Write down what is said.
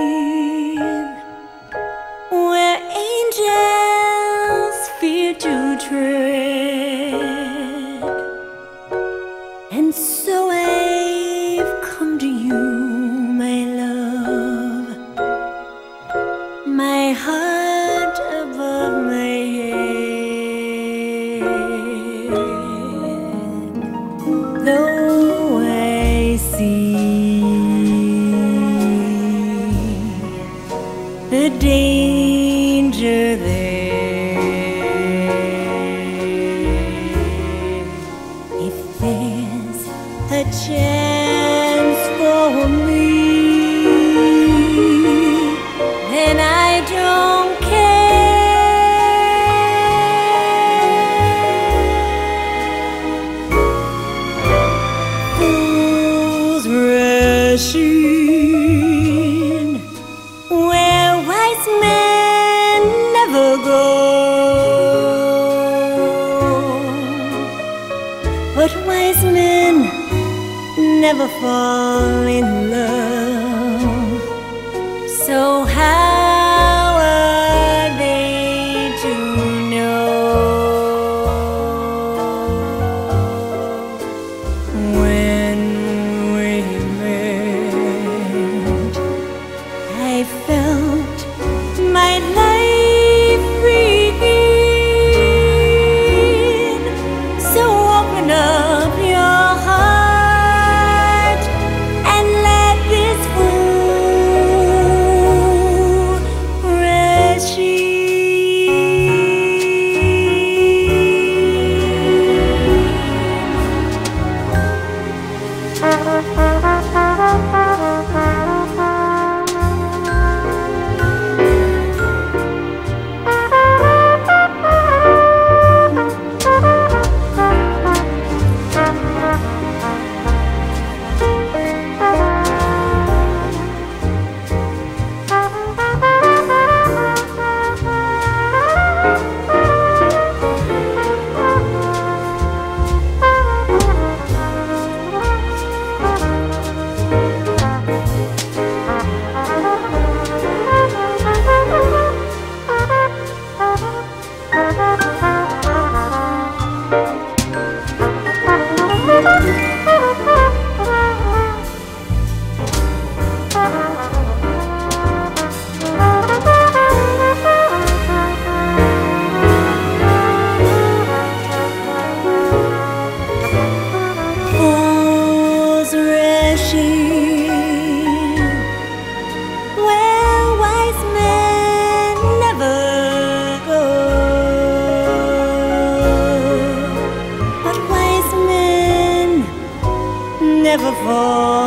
dream where angels fear to tread, and so. the danger there. If there's a chance for me. wise men never fall in love. So how? never fall.